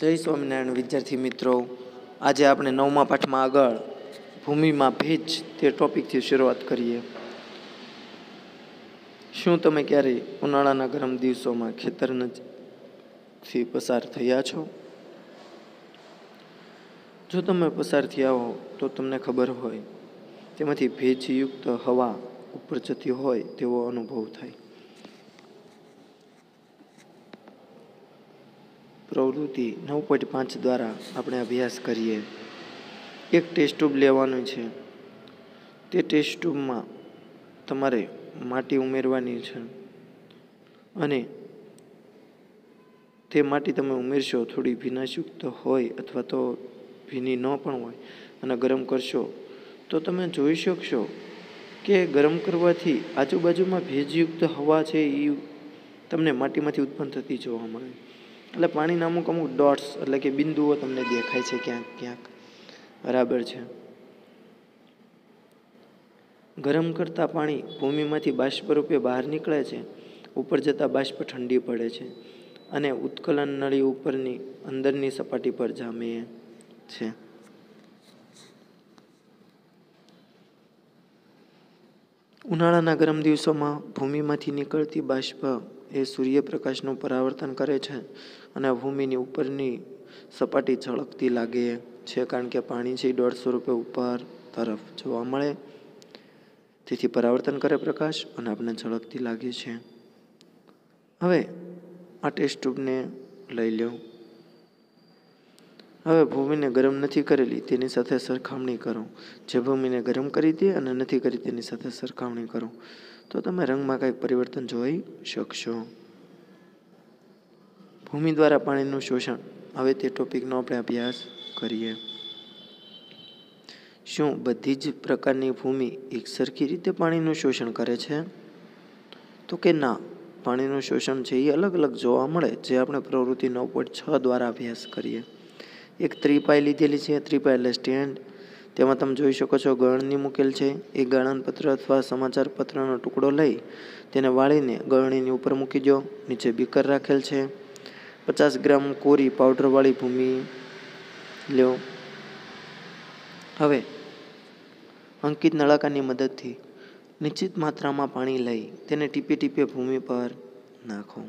જય સ્વામિનારાયણ વિદ્યાર્થી મિત્રો. આજે આપણે નવમા પાઠમાં આગળ ભૂમિમાં ભેજ તે ટોપિકથી શરૂઆત કરીએ. શું તમે ક્યારેય ઉનાળાના ગરમ દિવસોમાં ખેતર નજીકથી પસાર થયા છો? જો તમે પસાર થયા હો તો તમને ખબર હોય, તેમાંથી ભેજયુક્ત હવા ઉપર જતી હોય તેવો અનુભવ થાય. પ્રવૃત્તિ નવ પોઈન્ટ પાંચ દ્વારા આપણે અભ્યાસ કરીએ. એક ટેસ્ટ ટ્યુબ લેવાનું છે. તે ટેસ્ટ ટ્યુબમાં તમારે માટી ઉમેરવાની છે. અને તે માટી તમે ઉમેરશો, થોડી ભીનાશયુક્ત હોય અથવા તો ભીની ન પણ હોય અને ગરમ કરશો, તો તમે જોઈ શકશો કે ગરમ કરવાથી આજુબાજુમાં ભેજયુક્ત હવા છે એ તમને માટીમાંથી ઉત્પન્ન થતી જોવા મળે. એટલે પાણીના અમુક અમુક ડોટ્સ એટલે કે બિંદુઓ તમને દેખાય છે ક્યાંક ક્યાંક. બરાબર છે. ગરમ કરતા પાણી ભૂમિમાંથી બાષ્પ રૂપે બહાર નીકળે છે, ઉપર જતાં બાષ્પ ઠંડી પડે છે અને ઉત્કલન નળી ઉપરની અંદરની સપાટી પર જામે છે. ઉનાળાના ગરમ દિવસોમાં ભૂમિમાંથી નીકળતી બાષ્પ એ સૂર્યપ્રકાશનું પરાવર્તન કરે છે અને ભૂમિની ઉપરની સપાટી ઝળકતી લાગે છે કારણ કે પાણી છે એ દોઢ સ્વરૂપે ઉપર તરફ જોવા મળે. તેથી પરાવર્તન કરે પ્રકાશ અને આપણે ઝળકતી લાગે છે. હવે આ ટેસ્ટ ટ્યુબને લઈ લો હવે ભૂમિને ગરમ નથી કરેલી તેની સાથે સરખામણી કરો. જે ભૂમિને ગરમ કરી દે અને નથી કરી તેની સાથે સરખામણી કરો. તો તમે રંગમાં કંઈક પરિવર્તન જોઈ શકશો. ભૂમિ દ્વારા પાણીનું શોષણ. હવે તે ટોપિકનો આપણે અભ્યાસ કરીએ. શું બધી જ પ્રકારની ભૂમિ એક સરખી રીતે પાણીનું શોષણ કરે છે? તો કે ના, પાણીનું શોષણ છે એ અલગ અલગ જોવા મળે, જે આપણે પ્રવૃત્તિ નવ પોઈન્ટ છ દ્વારા અભ્યાસ કરીએ. એક ત્રિપાઈ લીધેલી છે, ત્રિપાઈ એટલે સ્ટેન્ડ. તેમાં તમે જોઈ શકો છો ગળણી મૂકેલ છે. એ ગાળણપત્ર અથવા સમાચાર પત્રનો ટુકડો લઈ તેને વાળીને ગળણીની ઉપર મૂકી દો. નીચે બીકર રાખેલ છે. પચાસ ગ્રામ કોરી પાવડરવાળી ભૂમિ લ્યો. હવે અંકિત નળાકારની મદદથી નિશ્ચિત માત્રામાં પાણી લઈ તેને ટીપે ટીપે ભૂમિ પર નાખો.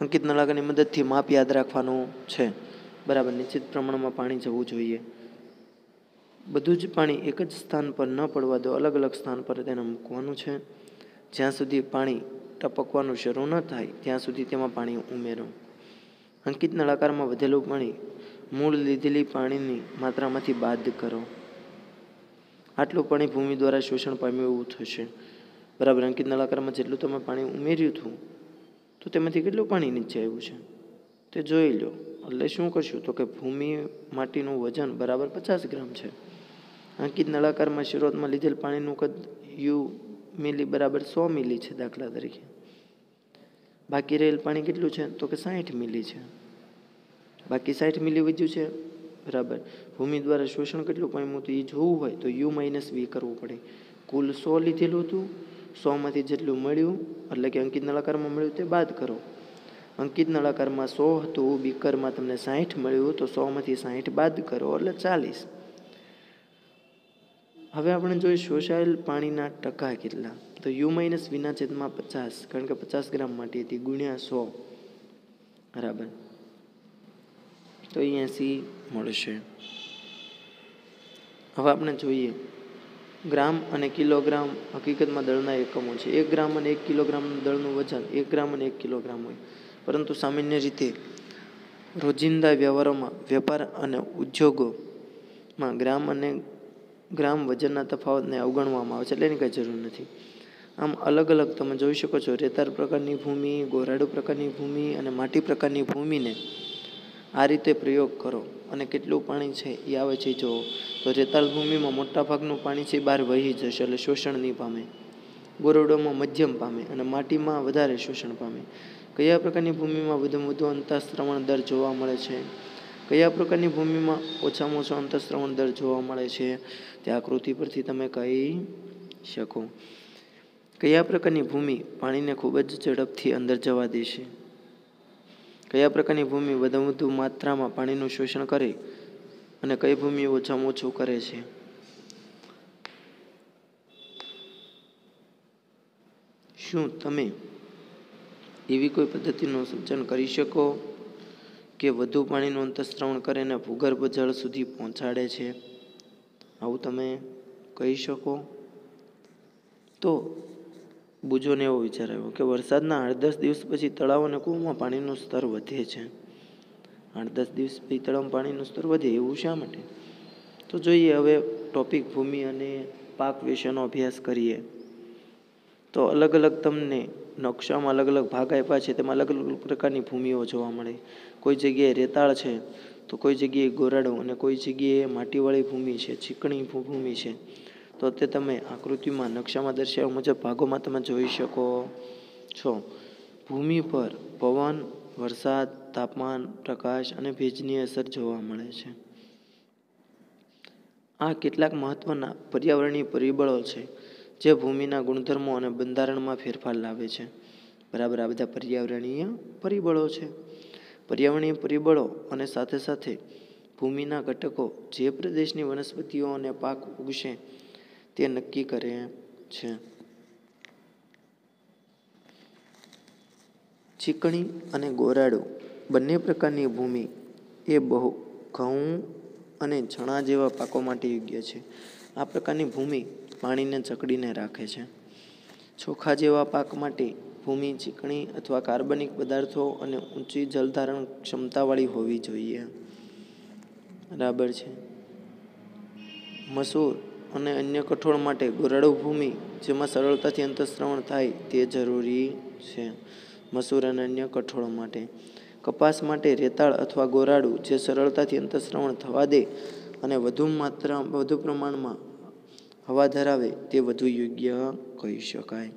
અંકિત નળાકારની મદદથી માપ યાદ રાખવાનું છે. બરાબર, નિશ્ચિત પ્રમાણમાં પાણી જવું જોઈએ. બધું જ પાણી એક જ સ્થાન પર ન પડવા દો, અલગ અલગ સ્થાન પર તેને મૂકવાનું છે. જ્યાં સુધી પાણી ટપકવાનું શરૂ ન થાય, ત્યાં સુધી તેમાં પાણી ઉમેરો. અંકિત નળાકારમાં વધેલું પાણી, મૂળ લીધેલી પાણીની માત્રામાંથી બાદ કરો. આટલું પાણી ભૂમિ દ્વારા શોષણ પામ્યું એવું થશે. બરાબર, અંકિત નળાકારમાં જેટલું તમે પાણી ઉમેર્યું હતું, તો તેમાંથી કેટલું પાણી નીચે આવ્યું છે? તે જોઈ લો. એટલે શું કરશું? તો કે ભૂમિ માટીનું વજન બરાબર પચાસ ગ્રામ છે. અંકિત નળાકારમાં શરૂઆતમાં લીધેલ પાણીનું કદ યુ મિલી બરાબર સો મિલી છે દાખલા તરીકે. બાકી રહેલ પાણી કેટલું છે? તો કે સાઠ મિલી છે. બાકી સાઠ મિલી વધ્યું છે? બરાબર. ભૂમિ દ્વારા શોષણ કેટલું પામ્યું હતું એ જોવું હોય તો યુ માઇનસ વી કરવું પડે. કુલ સો લીધેલું હતું. સોમાંથી જેટલું મળ્યું, એટલે કે અંકિત નળાકારમાં મળ્યું તે બાદ કરો. અંકિત નળાકારમાં સો હતું, બીકરમાં તમને સાહીઠ મળ્યું, તો સોમાંથી સાહીઠ બાદ કરો, એટલે ચાલીસ. હવે આપણે જોઈએ શોષાયેલ પાણીના ટકા કેટલા? તો યુ માઇનસ વિના છેદમાં પચાસ, કારણ કે પચાસ ગ્રામ માટી હતી, ગુણ્યા સો. બરાબર? તો એંસી મળશે. હવે આપણે જોઈએ. ગ્રામ અને કિલોગ્રામ હકીકતમાં દળના એકમો છે. એક ગ્રામ અને એક કિલોગ્રામ દળનું વજન, એક ગ્રામ અને એક કિલોગ્રામ હોય. પરંતુ સામાન્ય રીતે રોજિંદા વ્યવહારોમાં વેપાર અને ઉદ્યોગોમાં ગ્રામ અને ગ્રામ વજનના તફાવતને અવગણવામાં આવે છે એટલે એની કંઈ જરૂર નથી. આમ અલગ અલગ તમે જોઈ શકો છો, રેતાળ પ્રકારની ભૂમિ, ગોરાડુ પ્રકારની ભૂમિ અને માટી પ્રકારની ભૂમિને આ રીતે પ્રયોગ કરો અને કેટલું પાણી છે એ આવે છે જો તો રેતાળ ભૂમિમાં મોટાભાગનું પાણી છે બહાર વહી જશે એટલે શોષણ નહીં પામે, ગોરડોમાં મધ્યમ પામે અને માટીમાં વધારે શોષણ પામે. કયા પ્રકારની ભૂમિમાં વધુમાં વધુ અંતઃસ્ત્રવણ દર જોવા મળે છે? કયા પ્રકારની ભૂમિમાં ઓછામાં ઓછો અંતઃસ્ત્રવણ દર જોવા મળે છે? તે આકૃતિ પરથી તમે કહી શકો. કયા પ્રકારની ભૂમિ પાણીને ખૂબ જ ઝડપથી અંદર જવા દેશે કયા પ્રકારની ભૂમિ વધુ વધુ માત્રામાં પાણીનું શોષણ કરે અને કઈ ભૂમિ ઓછામાં ઓછું કરે છે? શું તમે એવી કોઈ પદ્ધતિનું સૂચન કરી શકો કે વધુ પાણીનું અંતઃસ્ત્રવણ કરીને ભૂગર્ભ જળ સુધી પહોંચાડે છે? આવું તમે કહી શકો? તો બુજોને એવો વિચાર આવ્યો કે વરસાદના આઠ દસ દિવસ પછી તળાવ અને કૂવામાં પાણીનું સ્તર વધે છે. આઠ દસ દિવસ પછી તળાવમાં પાણીનું સ્તર વધે એવું શા માટે? તો જોઈએ હવે ટોપિક ભૂમિ અને પાક વિશેનો અભ્યાસ કરીએ. તો અલગ અલગ તમને નકશામાં અલગ અલગ ભાગ આપ્યા છે, તેમાં અલગ અલગ પ્રકારની ભૂમિઓ જોવા મળે. કોઈ જગ્યાએ રેતાળ છે, તો કોઈ જગ્યાએ ગોરાડો અને કોઈ જગ્યાએ માટીવાળી ભૂમિ છે, ચીકણી ભૂમિ છે. તો તે તમે આકૃતિમાં, નકશામાં દર્શાવ્યા મુજબ ભાગોમાં તમે જોઈ શકો છો. ભૂમિ પર પવન, વરસાદ, તાપમાન, પ્રકાશ અને ભેજની અસર જોવા મળે છે. આ કેટલાક મહત્વના પર્યાવરણીય પરિબળો છે. જે ભૂમિના ગુણધર્મો અને બંધારણમાં ફેરફાર લાવે છે. બરાબર, આ બધા પર્યાવરણીય પરિબળો છે. પર્યાવરણીય પરિબળો અને સાથે સાથે ભૂમિના ઘટકો જે પ્રદેશની વનસ્પતિઓ અને પાક ઉગશે તે નક્કી કરે છે. ચીકણી અને ગોરાડું બંને પ્રકારની ભૂમિ એ બહુ ઘઉં અને ચણા જેવા પાકો માટે યોગ્ય છે. આ પ્રકારની ભૂમિ પાણીને જકડીને રાખે છે. ચોખા જેવા પાક માટે ભૂમિ, ચીકણી અથવા કાર્બનિક પદાર્થો અને ઊંચી જલધારણ ક્ષમતાવાળી હોવી જોઈએ. બરાબર છે. મસૂર અને અન્ય કઠોળ માટે ગોરાળુ ભૂમિ, જેમાં સરળતાથી અંતસ્ત્રવણ થાય તે જરૂરી છે. મસૂર અને અન્ય કઠોળો માટે કપાસ માટે રેતાળ અથવા ગોરાડું, જે સરળતાથી અંતસ્ત્રવણ થવા દે અને વધુ માત્રા, વધુ પ્રમાણમાં હવા ધરાવે તે વધુ યોગ્ય કહી શકાય.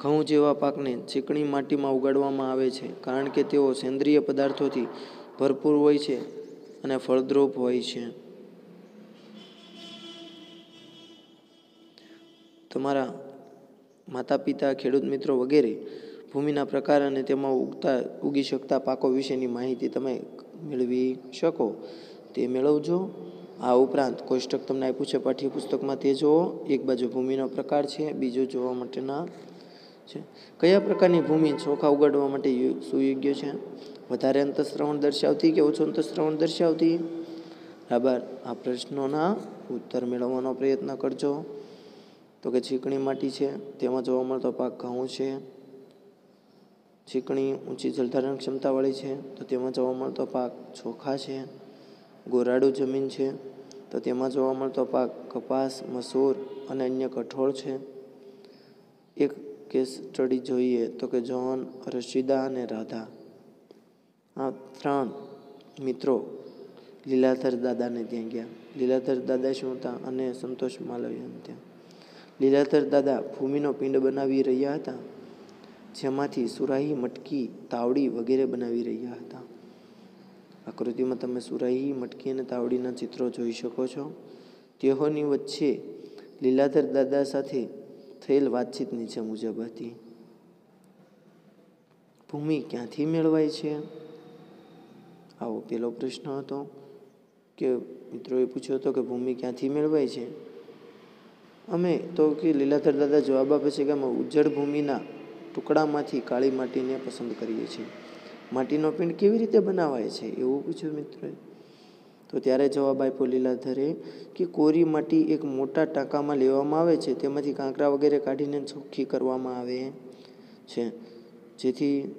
ઘઉં જેવા પાકને ચીકણી માટીમાં ઉગાડવામાં આવે છે કારણ કે તેઓ સેન્દ્રિય પદાર્થોથી ભરપૂર હોય છે અને ફળદ્રુપ હોય છે. તમારા માતા પિતા ખેડૂત મિત્રો વગેરે ભૂમિના પ્રકાર અને તેમાં ઉગતા, ઉગી શકતા પાકો વિશેની માહિતી તમે મેળવી શકો તે મેળવજો. આ ઉપરાંત કોષ્ટક તમને આપ્યું છે પાઠ્યપુસ્તકમાં તે જુઓ. એક બાજુ ભૂમિનો પ્રકાર છે, બીજો જોવા માટેના છે. કયા પ્રકારની ભૂમિ ચોખા ઉગાડવા માટે સુયોગ્ય છે? વધારે અંતઃશ્રવણ દર્શાવતી કે ઓછું અંતઃશ્રવણ દર્શાવતી? બરાબર આ પ્રશ્નોના ઉત્તર મેળવવાનો પ્રયત્ન કરજો. તો કે ચીકણી માટી છે, તેમાં જોવા મળતો પાક ઘઉં છે. ચીકણી ઊંચી જલધારણ ક્ષમતાવાળી છે, તો તેમાં જોવા મળતો પાક ચોખા છે. ગોરાડુ જમીન છે, તો તેમાં જોવા મળતો પાક કપાસ, મસૂર અને અન્ય કઠોળ છે. એક કેસ સ્ટડી જોઈએ તો કે જોન રશિદા અને રાધા. આ ત્રણ મિત્રો લીલાધર દાદાને ત્યાં ગયા. લીલાધર દાદા શું હતા અને સંતોષ માલવીયન ત્યાં. લીલાધર દાદા ભૂમિનો પિંડ બનાવી રહ્યા હતા, જેમાંથી સુરાહી, મટકી, તાવડી વગેરે બનાવી રહ્યા હતા. આકૃતિમાં તમે સુરાહી, મટકી અને તાવડીના ચિત્રો જોઈ શકો છો. તેઓની વચ્ચે લીલાધર દાદા સાથે થયેલ વાતચીત નીચે મુજબ હતી. ભૂમિ ક્યાંથી મેળવાય છે? આવો પેલો પ્રશ્ન હતો કે મિત્રોએ પૂછ્યો હતો કે ભૂમિ ક્યાંથી મેળવાય છે? અમે તો કે લીલાધર દાદા જવાબ આપે છે કે અમે ઉજ્જડ ભૂમિના ટુકડામાંથી કાળી માટીને પસંદ કરીએ છીએ. માટીનો પિંડ કેવી રીતે બનાવાય છે? એવું પૂછ્યું મિત્રોએ. તો ત્યારે જવાબ આપ્યો લીલાધરે કે કોરી માટી એક મોટા ટાંકામાં લેવામાં આવે છે, તેમાંથી કાંકરા વગેરે કાઢીને ચોખ્ખી કરવામાં આવે છે. જેથી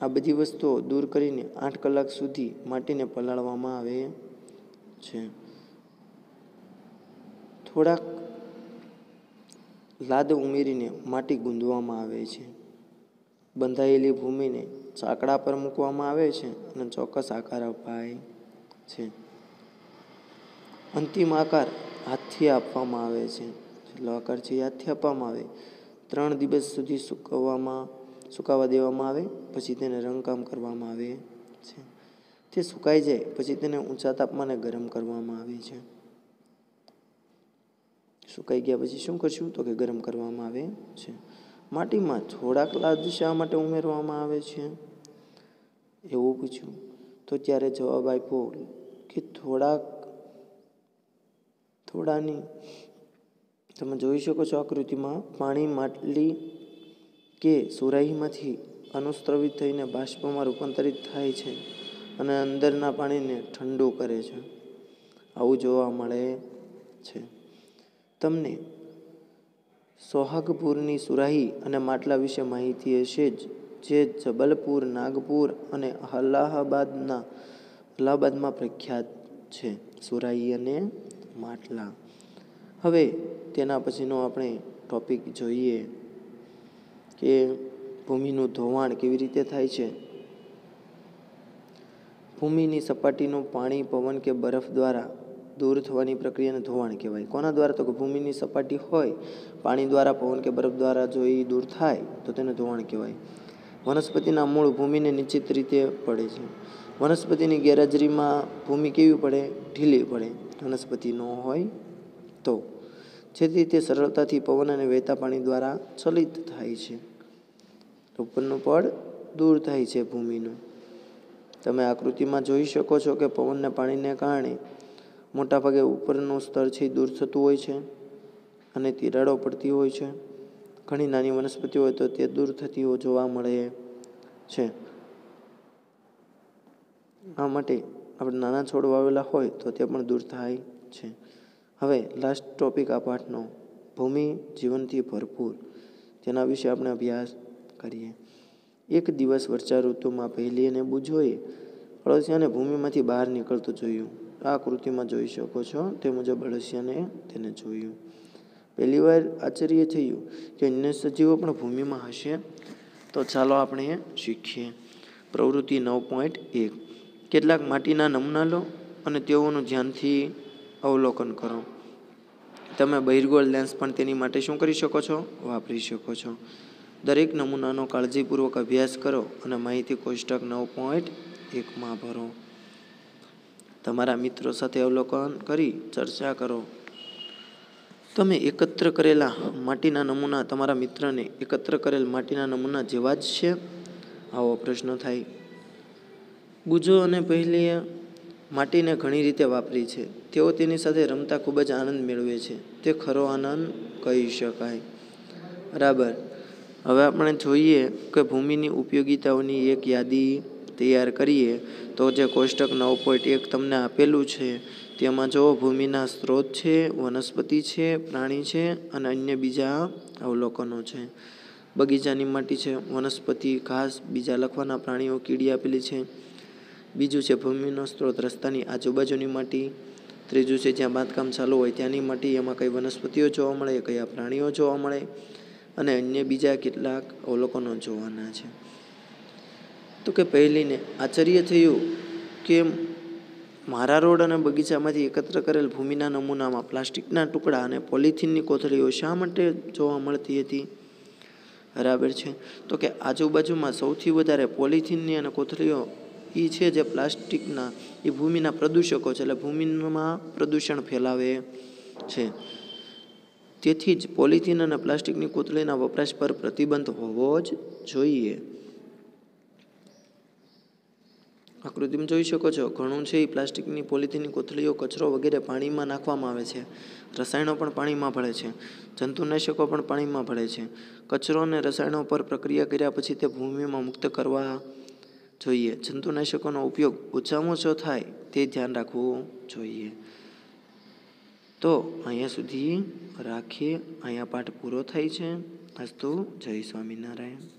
આ બધી વસ્તુઓ દૂર કરીને આઠ કલાક સુધી માટીને પલાળવામાં આવે છે. થોડાક લાદ ઉમેરીને માટી ગુંદવામાં આવે છે. બંધાયેલી ભૂમિને સાંકડા પર મૂકવામાં આવે છે અને ચોક્કસ આકાર અપાય છે. અંતિમ આકાર હાથથી આપવામાં આવે છે. છેલ્લો આકાર છે હાથથી આપવામાં આવે. ત્રણ દિવસ સુધી સુકવવામાં, સુકાવા દેવામાં આવે, પછી તેને રંગકામ કરવામાં આવે છે. તે સુકાઈ જાય, પછી તેને ઊંચા તાપમાને ગરમ કરવામાં આવે છે. સુકાઈ ગયા પછી શું કરશું? તો કે ગરમ કરવામાં આવે છે. માટીમાં થોડાક લાદ શા માટે ઉમેરવામાં આવે છે? એવું પૂછ્યું. તો ત્યારે જવાબ આપ્યો કે થોડાક, થોડાની, તમે જોઈ શકો છો આકૃતિમાં પાણી માટલી કે સુરાહીમાંથી અનુસ્રવિત થઈને બાષ્પમાં રૂપાંતરિત થાય છે અને અંદરના પાણીને ઠંડુ કરે છે. આવું જોવા મળે છે. તમને સોહાગપુરની સુરાહી અને માટલા વિશે માહિતી હશે જ, જે જબલપુર, નાગપુર અને અલ્હાબાદના, અલ્હાબાદમાં પ્રખ્યાત છે, સુરાહી અને માટલા. હવે તેના પછીનો આપણે ટોપિક જોઈએ કે ભૂમિનું ધોવાણ કેવી રીતે થાય છે. ભૂમિની સપાટીનું પાણી પવન કે બરફ દ્વારા દૂર થવાની પ્રક્રિયાને ધોવાણ કહેવાય. કોના દ્વારા? તો કે ભૂમિની સપાટી હોય, પાણી દ્વારા, પવન કે બરફ દ્વારા જો એ દૂર થાય, તો તેને ધોવાણ કહેવાય. વનસ્પતિના મૂળ ભૂમિને નિશ્ચિત રીતે પડે છે. વનસ્પતિની ગેરહાજરીમાં ભૂમિ કેવી પડે? ઢીલી પડે. વનસ્પતિ ન હોય તો. જેથી તે સરળતાથી પવન અને વહેતા પાણી દ્વારા ચલિત થાય છે. ઉપરનું પડ દૂર થાય છે ભૂમિનું. તમે આકૃતિમાં જોઈ શકો છો કે પવનને પાણીને કારણે મોટાભાગે ઉપરનું સ્તર છે દૂર થતું હોય છે અને તિરાડો પડતી હોય છે. ઘણી નાની વનસ્પતિ હોય તો તે દૂર થતી જોવા મળે છે. આ માટે આપણે નાના છોડ વાવેલા હોય તો તે પણ દૂર થાય છે. હવે લાસ્ટ ટોપિક આ પાઠનો. ભૂમિ જીવનથી ભરપૂર. તેના વિશે આપણે અભ્યાસ કરીએ. એક દિવસ વર્ષા ઋતુમાં પહેલી અને બુજોએ પડોશિયાને ભૂમિમાંથી બહાર નીકળતું જોયું. આ આકૃતિમાં જોઈ શકો છો. તે મુજબ અળસિયાને તેને જોયું. પહેલી વાર આશ્ચર્ય થયું કે અન્ય સજીવો પણ ભૂમિમાં હશે. તો ચાલો આપણે શીખીએ. પ્રવૃત્તિ નવ પોઈન્ટ એક. કેટલાક માટીના નમૂના લો અને તેઓનું ધ્યાનથી અવલોકન કરો. તમે બહિર્ગોળ લેન્સ પણ તેની માટે શું કરી શકો છો? વાપરી શકો છો. દરેક નમૂનાનો કાળજીપૂર્વક અભ્યાસ કરો અને માહિતી કોષ્ટક નવ પોઈન્ટ એકમાં ભરો. તમારા મિત્રો સાથે અવલોકન કરી ચર્ચા કરો. તમે એકત્ર કરેલા માટીના નમૂના તમારા મિત્રને એકત્ર કરેલ માટીના નમૂના જેવા જ છે? આવો પ્રશ્ન થાય. ગુજો અને પહેલીએ માટીને ઘણી રીતે વાપરી છે. તેઓ તેની સાથે રમતા ખૂબ જ આનંદ મેળવે છે. તે ખરો આનંદ કહી શકાય. બરાબર. હવે આપણે જોઈએ કે ભૂમિની ઉપયોગિતાઓની એક યાદી તૈયાર કરીએ, તો જે કોષ્ટક નવ પોઈન્ટ એક તમને આપેલું છે, તેમાં જો ભૂમિના સ્ત્રોત છે, વનસ્પતિ છે, પ્રાણી છે અને અન્ય બીજા અવલોકનો છે. બગીચાની માટી છે, વનસ્પતિ, ઘાસ, બીજા લખવાના પ્રાણીઓ, કીડી આપેલી છે. બીજું છે, ભૂમિનો સ્ત્રોત, રસ્તાની આજુબાજુની માટી. ત્રીજું છે, જ્યાં બાંધકામ ચાલુ હોય ત્યાંની માટી, એમાં કઈ વનસ્પતિઓ જોવા મળે, કયા પ્રાણીઓ જોવા મળે અને અન્ય બીજા કેટલાક અવલોકનો જોવાના છે. તો કે પહેલીને આશ્ચર્ય થયું કે મારા રોડ અને બગીચામાંથી એકત્ર કરેલ ભૂમિના નમૂનામાં પ્લાસ્ટિકના ટુકડા અને પોલિથીનની કોથળીઓ શા માટે જોવા મળતી હતી? બરાબર છે. તો કે આજુબાજુમાં સૌથી વધારે પોલિથીનની અને કોથળીઓ એ છે જે પ્લાસ્ટિકના એ ભૂમિના પ્રદૂષકો છે, એટલે ભૂમિમાં પ્રદૂષણ ફેલાવે છે. તેથી જ પોલિથીન અને પ્લાસ્ટિકની કોથળીના વપરાશ પર પ્રતિબંધ હોવો જ જોઈએ. આકૃતિમાં જોઈ શકો છો ઘણું છે એ પ્લાસ્ટિકની પોલિથીનની કોથળીઓ, કચરો વગેરે પાણીમાં નાખવામાં આવે છે. રસાયણો પણ પાણીમાં ભળે છે. જંતુનાશકો પણ પાણીમાં ભળે છે. કચરો અને રસાયણો પર પ્રક્રિયા કર્યા પછી તે ભૂમિમાં મુક્ત કરવા જોઈએ. જંતુનાશકોનો ઉપયોગ ઓછામાં ઓછો થાય તે ધ્યાન રાખવું જોઈએ. તો અહીંયા સુધી રાખીએ. અહીંયા પાઠ પૂરો થાય છે. અસ્તુ જય સ્વામિનારાયણ.